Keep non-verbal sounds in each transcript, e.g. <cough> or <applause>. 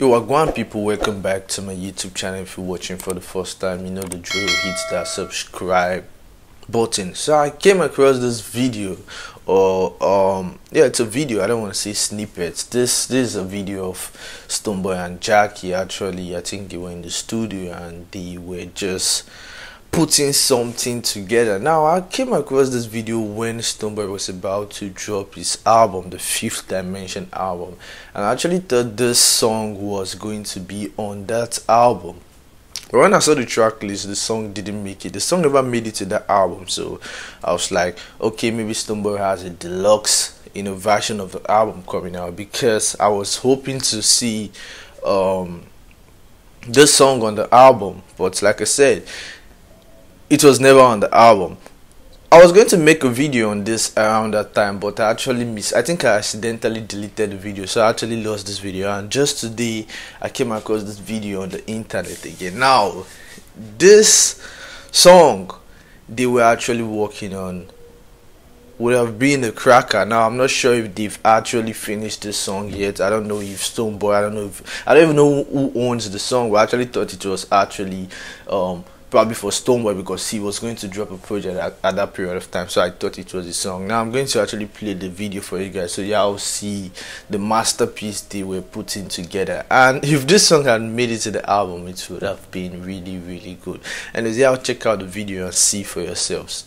Yo, Wagwan people, welcome back to my YouTube channel. If you're watching for the first time, you know the drill. Hit that subscribe button. So I came across this video, or um, yeah, it's a video. I don't want to say snippets. This this is a video of Stonebwoy and Gyakie. Actually, I think they were in the studio and they were just putting something together. Now, I came across this video when Stonebwoy was about to drop his album, the Fifth Dimension album, and I actually thought this song was going to be on that album. But when I saw the track list, the song didn't make it. The song never made it to that album, so I was like, okay, maybe Stonebwoy has a deluxe, you know, version of the album coming out because I was hoping to see um this song on the album. But like I said, it was never on the album. I was going to make a video on this around that time, but I actually missed. I think I accidentally deleted the video, so I actually lost this video. And just today, I came across this video on the internet again. Now, this song they were actually working on would have been a cracker. Now I'm not sure if they've actually finished the song yet. I don't know if Stonebwoy. I don't know if I don't even know who owns the song. I actually thought it was actually um probably for Stonebwoy because he was going to drop a project at, at, that period of time. So I thought it was a song. Now I'm going to actually play the video for you guys so y'all see the masterpiece they were putting together. And if this song had made it to the album, it would have been really, really good. And as y'all check out the video and see for yourselves.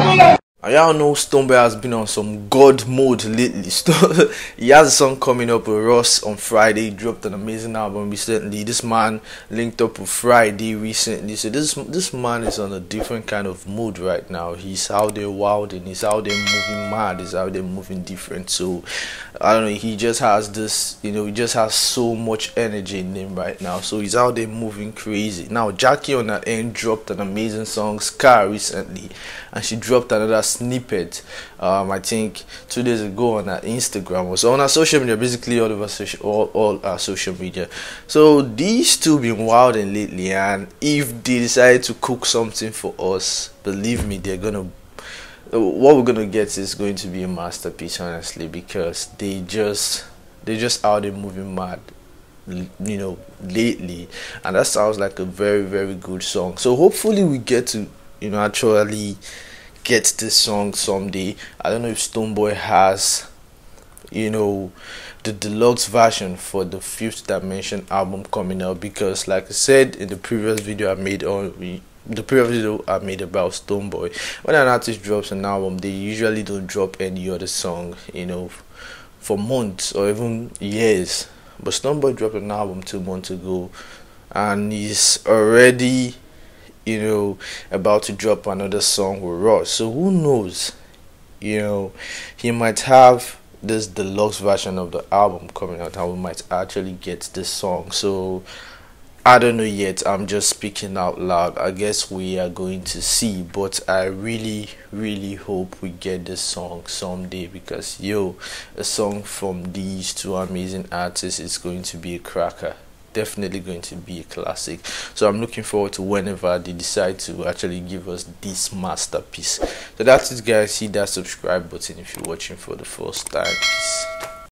y'all know Stonebwoy has been on some god mode lately. <laughs> he has a song coming up with Ross on Friday. He dropped an amazing album recently. This man linked up with Friday recently. So this this man is on a different kind of mood right now. He's out there wilding. he's out there moving mad. He's out there moving different. So I don't know. He just has this, you know, he just has so much energy in him right now. So he's out there moving crazy. Now Gyakie on that end dropped an amazing song Scar recently, and she dropped another snippet um, I think two days ago on our Instagram or so on our social media basically all of social all, all our social media. So these two been wilding lately and if they decide to cook something for us believe me they're gonna what we're gonna get is going to be a masterpiece honestly because they just they just out there moving mad you know lately. And that sounds like a very very good song. So hopefully we get to you know actually get this song someday. I don't know if Stonebwoy has, you know, the deluxe version for the Fifth Dimension album coming out because, like I said in the previous video I made on the previous video I made about Stonebwoy, when an artist drops an album, they usually don't drop any other song, you know, for months or even years. But Stonebwoy dropped an album two months ago, and he's already you know, about to drop another song with Ross. So who knows? You know, he might have this deluxe version of the album coming out and we might actually get this song. So I don't know yet. I'm just speaking out loud. I guess we are going to see, but I really, really hope we get this song someday because yo, a song from these two amazing artists is going to be a cracker definitely going to be a classic. So I'm looking forward to whenever they decide to actually give us this masterpiece. So that's it guys. Hit that subscribe button if you're watching for the first time. Peace.